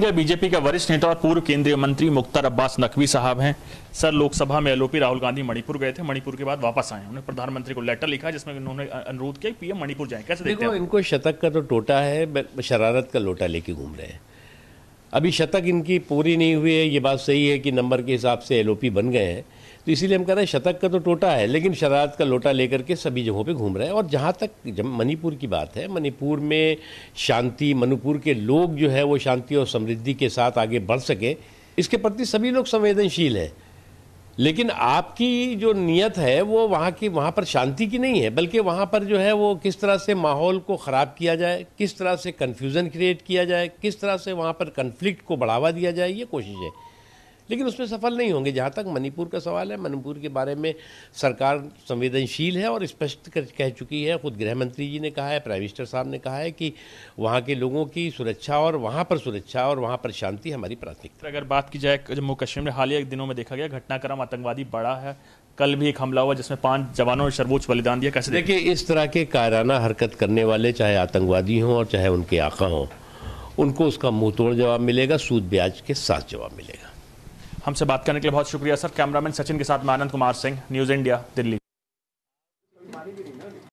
के बीजेपी का वरिष्ठ नेता और पूर्व केंद्रीय मंत्री मुख्तार अब्बास नकवी साहब हैं। सर लोकसभा में एलओपी राहुल गांधी मणिपुर गए थे। मणिपुर के बाद वापस आए उन्होंने प्रधानमंत्री को लेटर लिखा जिसमें उन्होंने अनुरोध किया पीएम मणिपुर जाए। कैसे देखते देखो हैं इनको शतक का तो टोटा है शरारत का लोटा लेके घूम रहे हैं। अभी शतक इनकी पूरी नहीं हुई है, ये बात सही है कि नंबर के हिसाब से एलओपी बन गए हैं। तो इसीलिए हम कह रहे हैं शतक का तो टोटा है, लेकिन शरारत का लोटा लेकर के सभी जगहों पे घूम रहे हैं। और जहाँ तक जब मणिपुर की बात है, मणिपुर में शांति, मणिपुर के लोग जो है, वो शांति और समृद्धि के साथ आगे बढ़ सके। इसके प्रति सभी लोग संवेदनशील हैं। लेकिन आपकी जो नियत है, वो वहाँ की, वहाँ पर शांति की नहीं है, बल्कि वहाँ पर जो है, वो किस तरह से माहौल को ख़राब किया जाए, किस तरह से कन्फ्यूज़न क्रिएट किया जाए, किस तरह से वहाँ पर कन्फ्लिक्ट को बढ़ावा दिया जाए, ये कोशिश है। लेकिन उसमें सफल नहीं होंगे। जहाँ तक मणिपुर का सवाल है मणिपुर के बारे में सरकार संवेदनशील है और स्पष्ट कर कह चुकी है। खुद गृह मंत्री जी ने कहा है प्राइम मिनिस्टर साहब ने कहा है कि वहाँ के लोगों की सुरक्षा और वहाँ पर सुरक्षा और वहाँ पर शांति हमारी प्राथमिकता अगर बात की जाए जम्मू कश्मीर में हालिया दिनों में देखा गया घटनाक्रम आतंकवादी बड़ा है। कल भी एक हमला हुआ जिसमें पाँच जवानों ने सर्वोच्च बलिदान दिया। कैसे देखिए इस तरह के कायराना हरकत करने वाले चाहे आतंकवादी हों और चाहे उनके आका हों उनको उसका मुँह तोड़ जवाब मिलेगा सूद ब्याज के साथ जवाब मिलेगा। हमसे बात करने के लिए बहुत शुक्रिया, सर। कैमरामैन सचिन के साथ मैं आनंद कुमार सिंह, न्यूज़ इंडिया, दिल्ली।